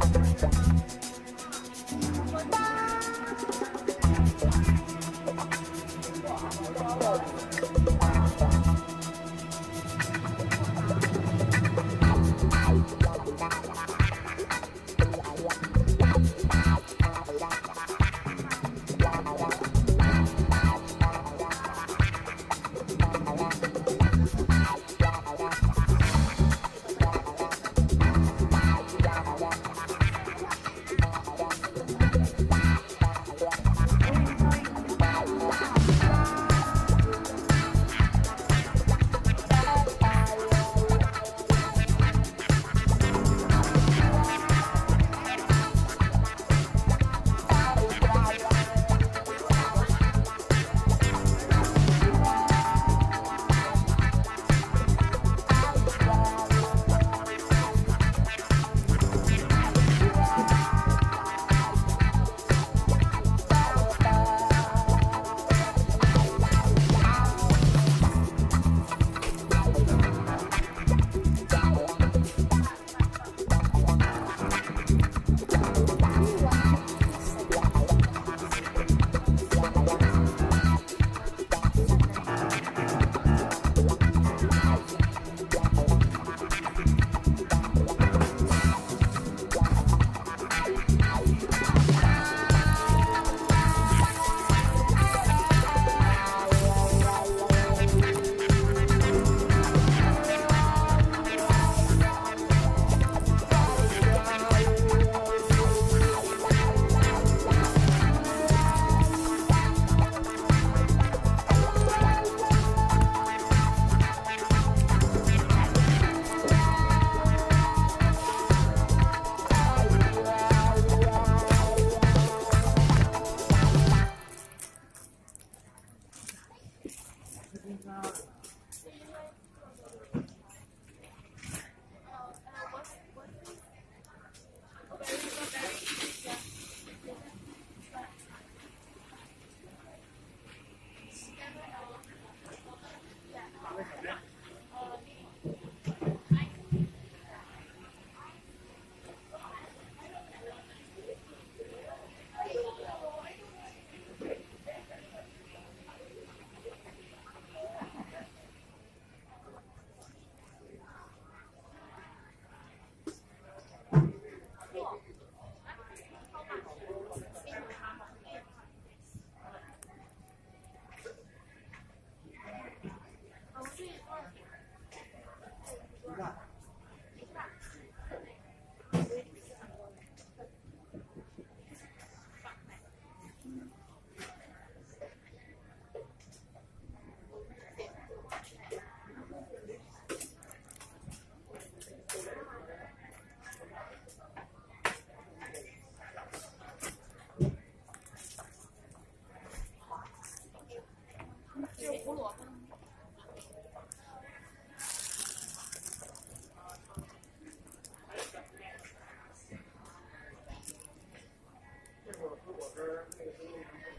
Thank you. な。